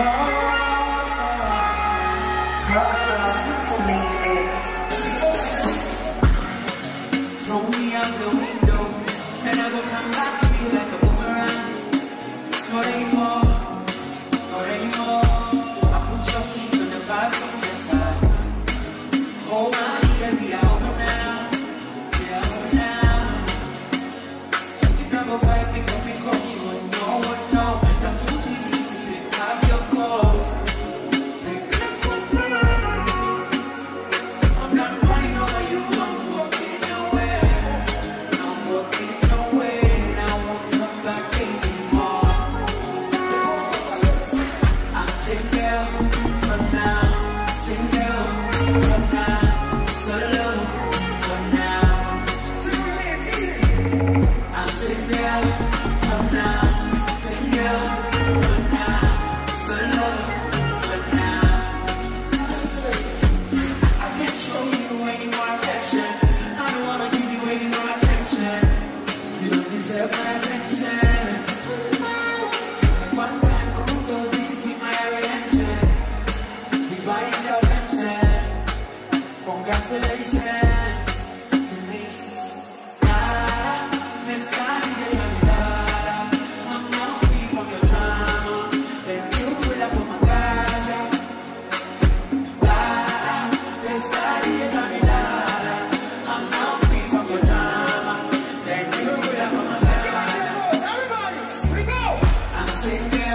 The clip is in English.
Rosa. Rosa from Lake out.